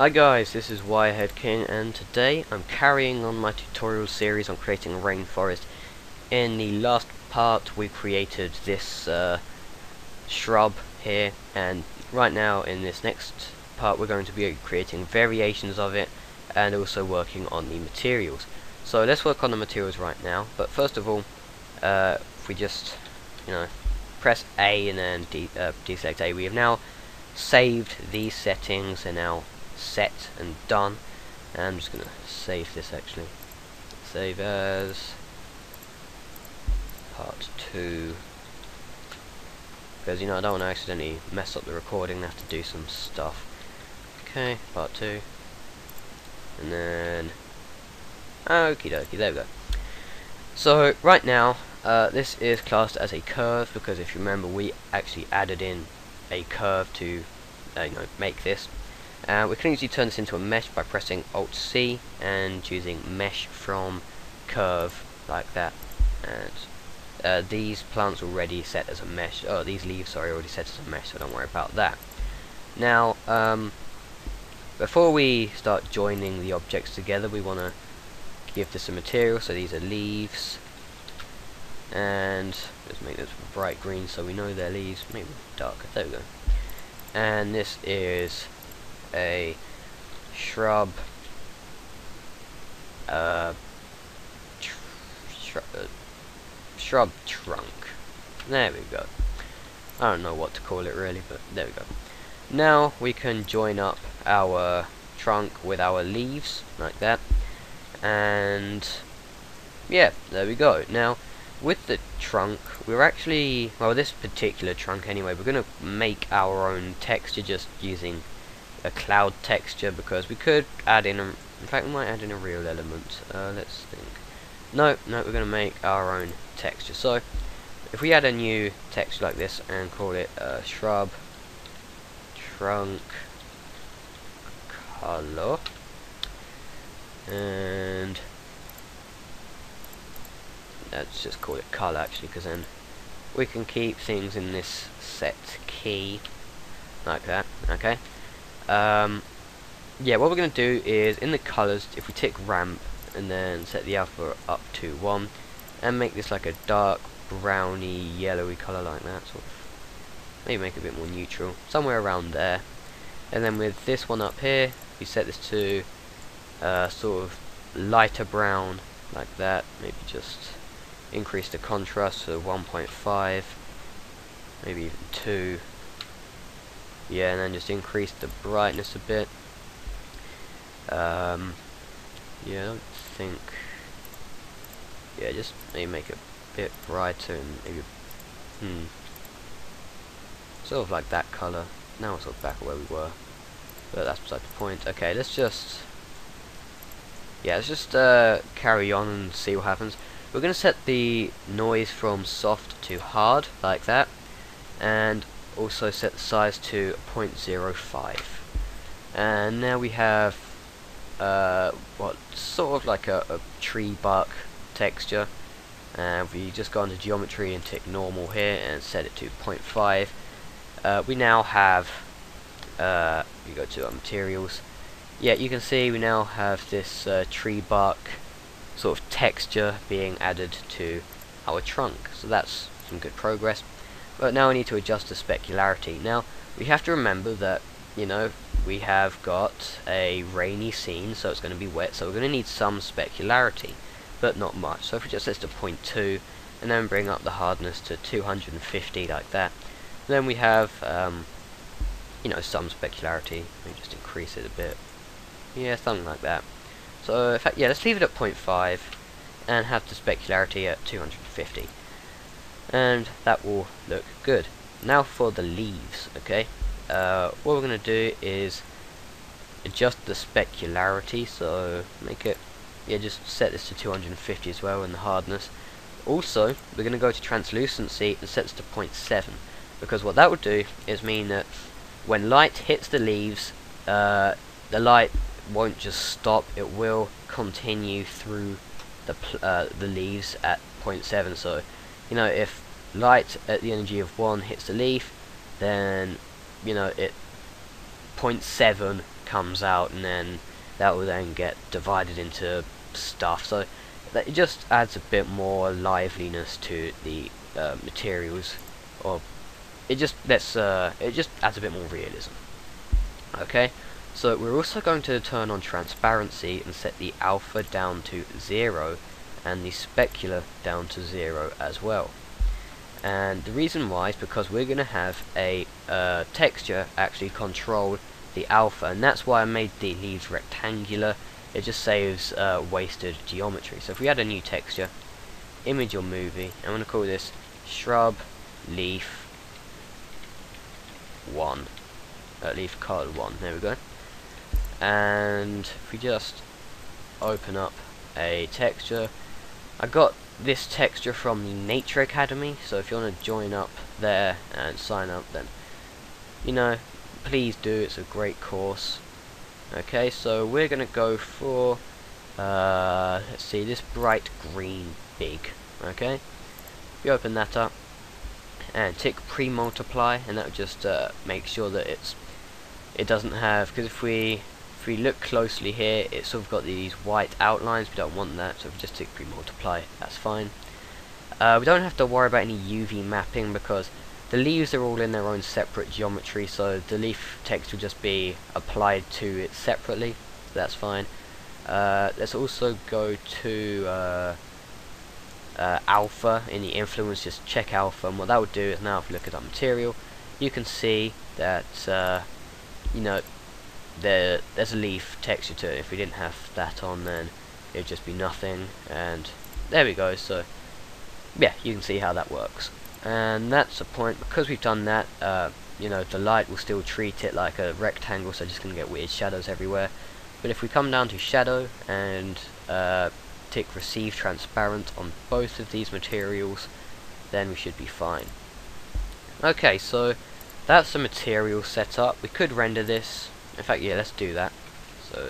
Hi guys, this is Wirehead King and today I'm carrying on my tutorial series on creating a rainforest. In the last part we created this uh, shrub here and right now in this next part we're going to be creating variations of it and also working on the materials. So let's work on the materials right now but first of all uh, if we just you know press A and then de uh, deselect A we have now saved these settings and now set and done. I'm just going to save this actually. Save as part 2. Because, you know, I don't want to accidentally mess up the recording, I have to do some stuff. Okay, part 2. And then... Okie dokie, there we go. So, right now, uh, this is classed as a curve, because if you remember, we actually added in a curve to, uh, you know, make this. Uh, we can easily turn this into a mesh by pressing Alt C and choosing mesh from curve like that. And uh, these plants already set as a mesh. Oh, these leaves, sorry, already set as a mesh, so don't worry about that. Now, um, before we start joining the objects together, we want to give this a material. So these are leaves, and let's make this bright green so we know they're leaves. Maybe darker. There we go. And this is a shrub uh, tr uh, shrub trunk. There we go. I don't know what to call it really, but there we go. Now we can join up our trunk with our leaves, like that. And yeah, there we go. Now, with the trunk, we're actually, well this particular trunk anyway, we're going to make our own texture just using a cloud texture because we could add in a, in fact we might add in a real element. Uh, let's think. No no we're going to make our own texture. So if we add a new texture like this and call it uh, shrub trunk color and let's just call it color actually because then we can keep things in this set key like that okay um, yeah, what we're going to do is, in the colours, if we tick ramp, and then set the alpha up to 1, and make this like a dark browny yellowy colour like that. Maybe make it a bit more neutral, somewhere around there. And then with this one up here, we set this to uh, sort of lighter brown, like that. Maybe just increase the contrast to 1.5, maybe even 2 yeah and then just increase the brightness a bit. Um, yeah I don't think yeah just maybe make it a bit brighter and maybe hmm sort of like that colour now we're sort of back where we were. But that's beside the point. Okay let's just yeah let's just uh, carry on and see what happens. We're going to set the noise from soft to hard like that. And also set the size to 0.05 and now we have uh, what sort of like a, a tree bark texture. And we just go into geometry and tick normal here and set it to 0.5 uh, we now have uh, we go to our materials. Yeah you can see we now have this uh, tree bark sort of texture being added to our trunk. So that's some good progress but now we need to adjust the specularity. Now, we have to remember that, you know, we have got a rainy scene, so it's going to be wet, so we're going to need some specularity, but not much. So if we just set to 0.2, and then bring up the hardness to 250 like that, then we have, um, you know, some specularity. Let me just increase it a bit. Yeah, something like that. So, fact, yeah, let's leave it at 0.5, and have the specularity at 250 and that will look good. Now for the leaves, okay? Uh, what we're going to do is adjust the specularity, so make it, yeah, just set this to 250 as well in the hardness. Also, we're going to go to translucency and set this to 0.7, because what that would do is mean that when light hits the leaves, uh, the light won't just stop, it will continue through the, uh, the leaves at 0.7, so you know, if light at the energy of 1 hits the leaf, then, you know, it 0.7 comes out and then that will then get divided into stuff. So that it just adds a bit more liveliness to the uh, materials or it just lets uh, it just adds a bit more realism. Okay? So we're also going to turn on transparency and set the alpha down to zero and the specular down to zero as well. And the reason why is because we're going to have a uh, texture actually control the alpha and that's why I made the leaves rectangular. It just saves uh, wasted geometry. So if we add a new texture image or movie I'm going to call this shrub leaf 1 uh, leaf color 1 there we go. And if we just open up a texture I got this texture from the Nature Academy, so if you want to join up there and sign up, then, you know, please do, it's a great course. Okay, so we're going to go for, uh, let's see, this bright green big, okay? We open that up, and tick pre-multiply, and that will just uh, make sure that it's, it doesn't have, because if we if we look closely here, it's sort of got these white outlines. We don't want that, so if we just tick multiply, that's fine. Uh, we don't have to worry about any UV mapping because the leaves are all in their own separate geometry, so the leaf text will just be applied to it separately. So that's fine. Uh, let's also go to uh, uh, alpha in the influence, just check alpha, and what that would do is now if we look at our material, you can see that, uh, you know, there there's a leaf texture to it. If we didn't have that on, then it'd just be nothing. And there we go. So yeah, you can see how that works. And that's the point. Because we've done that, uh, you know, the light will still treat it like a rectangle, so just gonna get weird shadows everywhere. But if we come down to shadow and uh, tick receive transparent on both of these materials, then we should be fine. Okay, so that's the material setup. We could render this in fact, yeah, let's do that. So,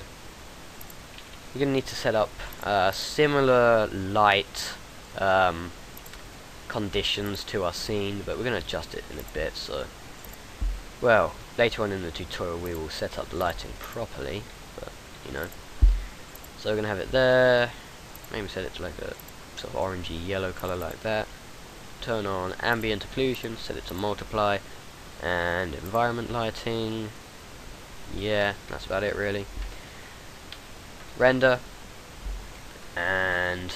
we're going to need to set up uh, similar light um, conditions to our scene, but we're going to adjust it in a bit, so... Well, later on in the tutorial we will set up the lighting properly, but, you know. So we're going to have it there, maybe set it to like a sort of orangey yellow colour like that. Turn on ambient occlusion, set it to multiply, and environment lighting, yeah, that's about it really. Render. And...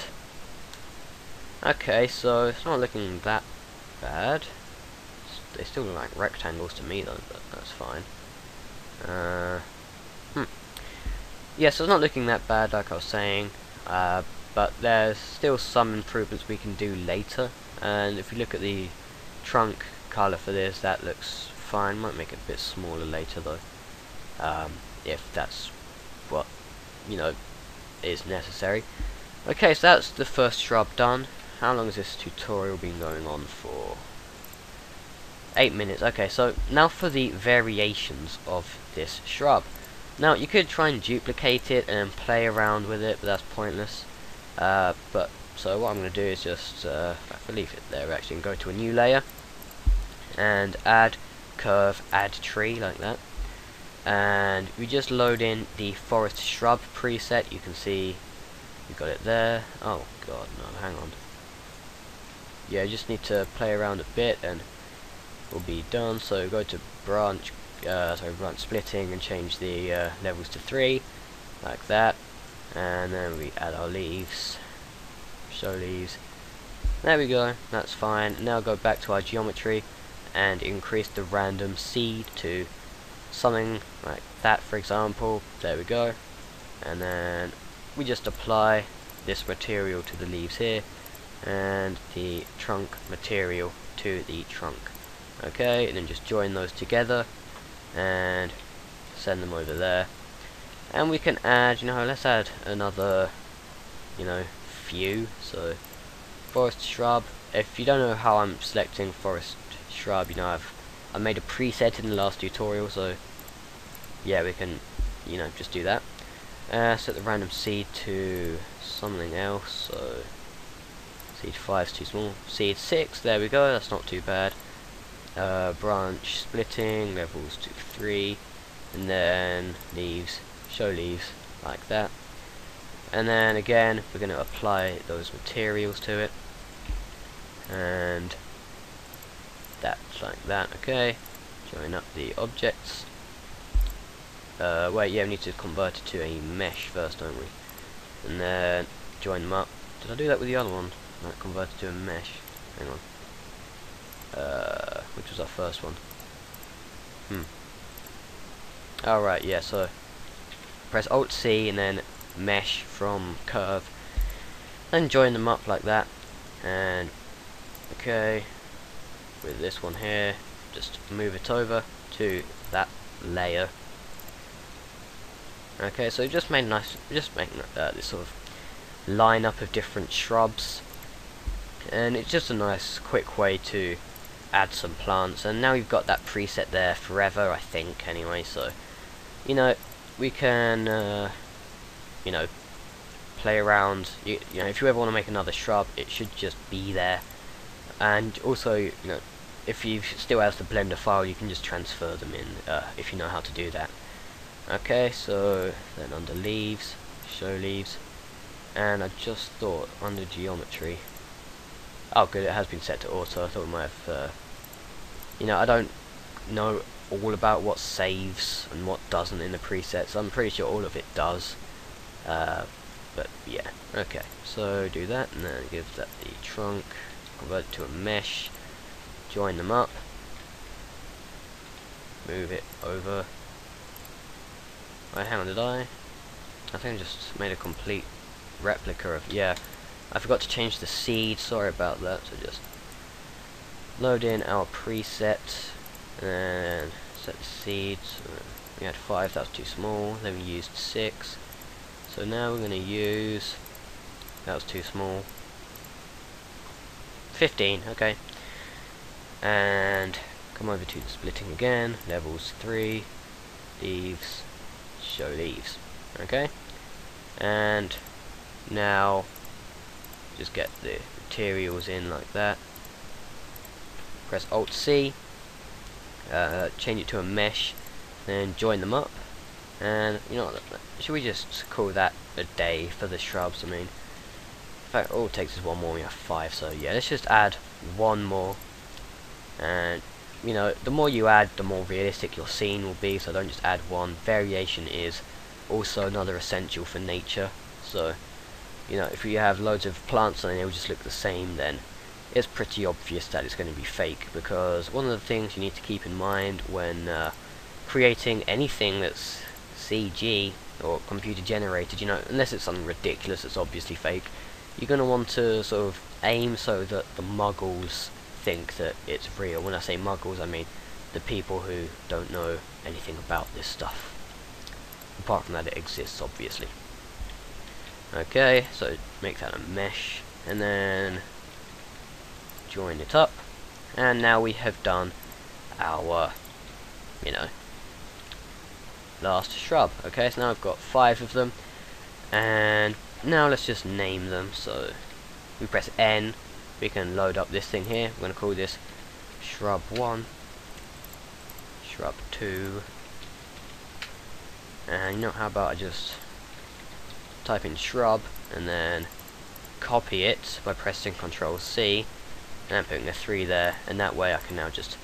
Okay, so it's not looking that bad. They still look like rectangles to me though, but that's fine. Uh, hmm. Yeah, so it's not looking that bad like I was saying. Uh, but there's still some improvements we can do later. And if you look at the trunk colour for this, that looks fine. Might make it a bit smaller later though um, if that's what you know is necessary. Okay, so that's the first shrub done. How long has this tutorial been going on for? Eight minutes. Okay, so now for the variations of this shrub. Now, you could try and duplicate it and play around with it, but that's pointless. Uh, but, so what I'm going to do is just, uh, leave it there actually, and go to a new layer, and add curve, add tree, like that and we just load in the forest shrub preset. You can see we got it there. Oh god no hang on. Yeah you just need to play around a bit and we'll be done. So go to branch uh, sorry branch splitting and change the uh, levels to 3 like that. And then we add our leaves show leaves. There we go that's fine. Now go back to our geometry and increase the random seed to something like that for example. There we go. And then we just apply this material to the leaves here and the trunk material to the trunk. Okay and then just join those together and send them over there. And we can add you know let's add another you know few. So forest shrub. If you don't know how I'm selecting forest shrub you know I've I made a preset in the last tutorial, so yeah, we can, you know, just do that. Uh, set the random seed to something else, so seed 5 is too small. Seed 6, there we go, that's not too bad. Uh, branch splitting, levels to 3, and then leaves, show leaves, like that. And then again, we're going to apply those materials to it. And that's like that, okay. Join up the objects. Uh, wait, yeah, we need to convert it to a mesh first, don't we? And then join them up. Did I do that with the other one? Like convert it to a mesh. Hang on. Uh, which was our first one? Hmm. Alright, yeah, so press Alt C and then mesh from curve. Then join them up like that. And okay, with this one here, just move it over to that layer. Okay, so just made nice, just making uh, this sort of lineup of different shrubs, and it's just a nice, quick way to add some plants. And now you've got that preset there forever, I think. Anyway, so you know we can, uh, you know, play around. You, you know, if you ever want to make another shrub, it should just be there. And also, you know, if you still have the blender file, you can just transfer them in uh, if you know how to do that. Okay, so then under leaves, show leaves, and I just thought under geometry. Oh, good, it has been set to auto. I thought we might have. Uh, you know, I don't know all about what saves and what doesn't in the presets. I'm pretty sure all of it does. Uh, but yeah, okay. So do that, and then give that the trunk. Convert it to a mesh. Join them up. Move it over. Wait, hang on, did I? I think I just made a complete replica of, yeah. I forgot to change the seed, sorry about that, so just load in our preset, and set the seeds, we had 5, that was too small, then we used 6, so now we're going to use, that was too small, 15, okay, and come over to the splitting again, levels 3, leaves, show leaves. Okay? And now just get the materials in like that. Press Alt C, uh, change it to a mesh, then join them up. And you know, should we just call that a day for the shrubs? I mean, in fact, all it takes is one more. We have five, so yeah, let's just add one more. And you know, the more you add, the more realistic your scene will be, so don't just add one. Variation is also another essential for nature, so, you know, if you have loads of plants and they will just look the same, then it's pretty obvious that it's going to be fake, because one of the things you need to keep in mind when uh, creating anything that's CG, or computer generated, you know, unless it's something ridiculous that's obviously fake, you're going to want to sort of aim so that the muggles think that it's real. When I say muggles, I mean the people who don't know anything about this stuff. Apart from that it exists, obviously. Okay, so make that a mesh, and then join it up. And now we have done our, you know, last shrub. Okay, so now I've got five of them. And now let's just name them. So we press N we can load up this thing here. We're going to call this shrub 1, shrub 2, and you know how about I just type in shrub and then copy it by pressing Control C and then putting a 3 there. And that way I can now just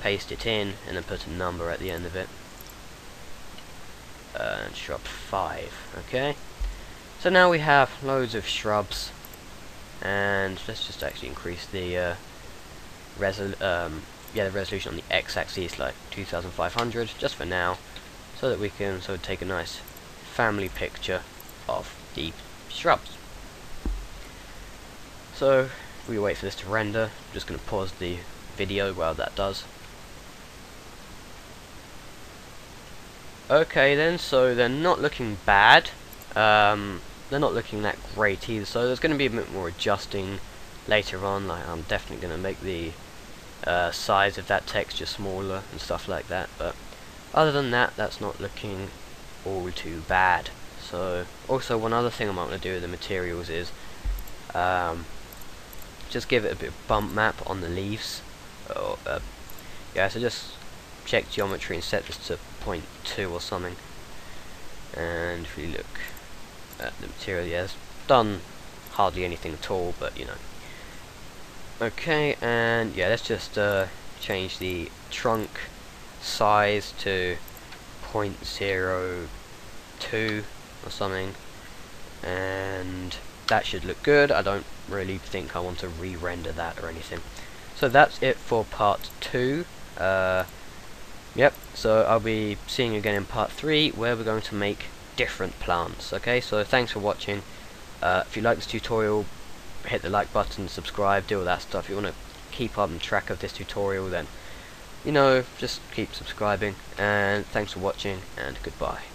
paste it in and then put a number at the end of it. And shrub 5 okay? So now we have loads of shrubs and let's just actually increase the uh, resol um, yeah the resolution on the x-axis like 2500 just for now so that we can sort of take a nice family picture of the shrubs. So we wait for this to render. I'm just going to pause the video while that does. Okay then so they're not looking bad. Um, they're not looking that great either, so there's going to be a bit more adjusting later on. Like I'm definitely going to make the uh, size of that texture smaller and stuff like that, but other than that, that's not looking all too bad. So, also one other thing I might want to do with the materials is um, just give it a bit of bump map on the leaves. Or, uh, yeah, so just check geometry and set this to 0.2 or something. And if we look at the material, yeah, it's done hardly anything at all, but you know. Okay, and yeah, let's just uh, change the trunk size to 0.02 or something and that should look good I don't really think I want to re-render that or anything so that's it for part 2 uh, yep so I'll be seeing you again in part 3 where we're going to make different plants okay? So thanks for watching. Uh, if you like this tutorial hit the like button subscribe do all that stuff. If you want to keep on track of this tutorial then you know just keep subscribing. And thanks for watching and goodbye